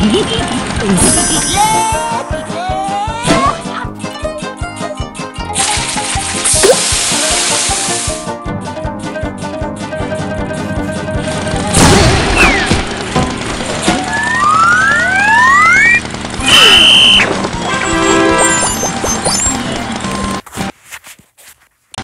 yeah!